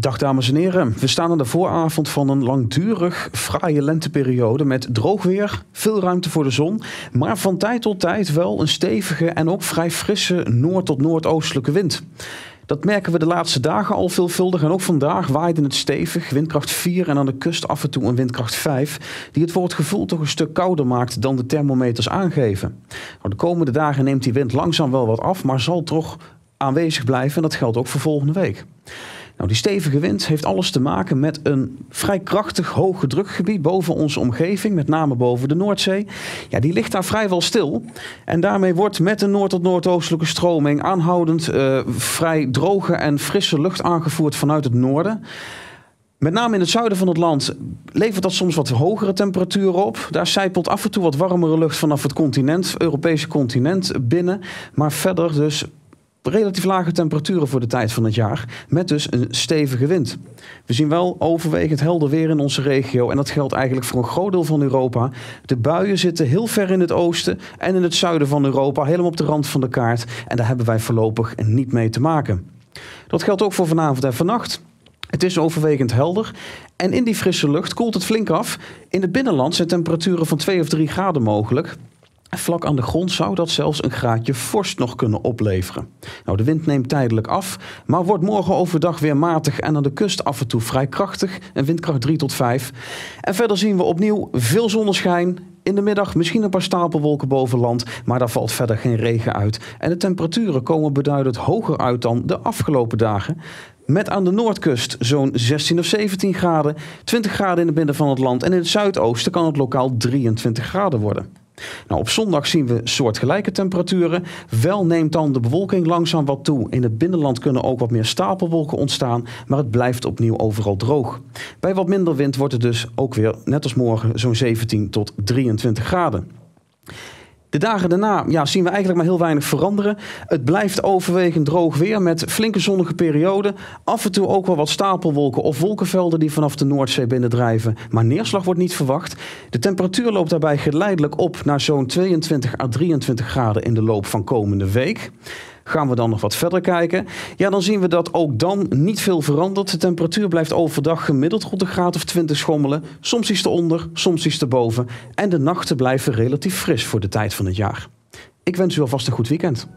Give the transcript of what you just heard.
Dag dames en heren, we staan aan de vooravond van een langdurig fraaie lenteperiode met droog weer, veel ruimte voor de zon, maar van tijd tot tijd wel een stevige en ook vrij frisse noord- tot noordoostelijke wind. Dat merken we de laatste dagen al veelvuldig en ook vandaag waaide het stevig, windkracht 4 en aan de kust af en toe een windkracht 5, die het voor het gevoel toch een stuk kouder maakt dan de thermometers aangeven. De komende dagen neemt die wind langzaam wel wat af, maar zal toch aanwezig blijven en dat geldt ook voor volgende week. Nou, die stevige wind heeft alles te maken met een vrij krachtig hoge drukgebied boven onze omgeving, met name boven de Noordzee. Ja, die ligt daar vrijwel stil. En daarmee wordt met een noord- tot noordoostelijke stroming aanhoudend uh, vrij droge en frisse lucht aangevoerd vanuit het noorden. Met name in het zuiden van het land levert dat soms wat hogere temperaturen op. Daar zijpelt af en toe wat warmere lucht vanaf het continent, Europese continent binnen. Maar verder dus relatief lage temperaturen voor de tijd van het jaar, met dus een stevige wind. We zien wel overwegend helder weer in onze regio en dat geldt eigenlijk voor een groot deel van Europa. De buien zitten heel ver in het oosten en in het zuiden van Europa, helemaal op de rand van de kaart en daar hebben wij voorlopig niet mee te maken. Dat geldt ook voor vanavond en vannacht. Het is overwegend helder en in die frisse lucht koelt het flink af. In het binnenland zijn temperaturen van 2 of 3 graden mogelijk. Vlak aan de grond zou dat zelfs een graadje vorst nog kunnen opleveren. Nou, de wind neemt tijdelijk af, maar wordt morgen overdag weer matig en aan de kust af en toe vrij krachtig, een windkracht 3 tot 5. En verder zien we opnieuw veel zonneschijn. In de middag misschien een paar stapelwolken boven land, maar daar valt verder geen regen uit. En de temperaturen komen beduidend hoger uit dan de afgelopen dagen. Met aan de noordkust zo'n 16 of 17 graden, 20 graden in het midden van het land en in het zuidoosten kan het lokaal 23 graden worden. Nou, op zondag zien we soortgelijke temperaturen. Wel neemt dan de bewolking langzaam wat toe. In het binnenland kunnen ook wat meer stapelwolken ontstaan, maar het blijft opnieuw overal droog. Bij wat minder wind wordt het dus ook weer, net als morgen, zo'n 17 tot 23 graden. De dagen daarna ja, zien we eigenlijk maar heel weinig veranderen. Het blijft overwegend droog weer met flinke zonnige perioden. Af en toe ook wel wat stapelwolken of wolkenvelden die vanaf de Noordzee binnendrijven. Maar neerslag wordt niet verwacht. De temperatuur loopt daarbij geleidelijk op naar zo'n 22 à 23 graden in de loop van komende week. Gaan we dan nog wat verder kijken? Ja, dan zien we dat ook dan niet veel verandert. De temperatuur blijft overdag gemiddeld rond de graad of 20 schommelen. Soms iets eronder, soms iets erboven. En de nachten blijven relatief fris voor de tijd van het jaar. Ik wens u alvast een goed weekend.